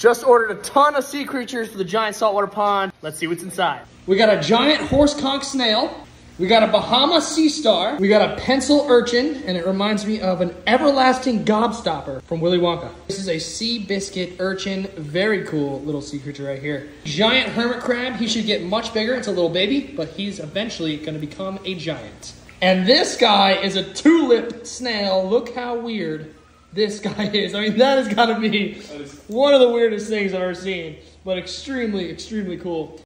Just ordered a ton of sea creatures for the giant saltwater pond. Let's see what's inside. We got a giant horse conch snail. We got a Bahama sea star. We got a pencil urchin, and it reminds me of an everlasting gobstopper from Willy Wonka. This is a sea biscuit urchin. Very cool little sea creature right here. Giant hermit crab. He should get much bigger. It's a little baby, but he's eventually to become a giant. And this guy is a tulip snail. Look how weird this guy is. I mean, that has got to be one of the weirdest things I've ever seen, but extremely, extremely cool.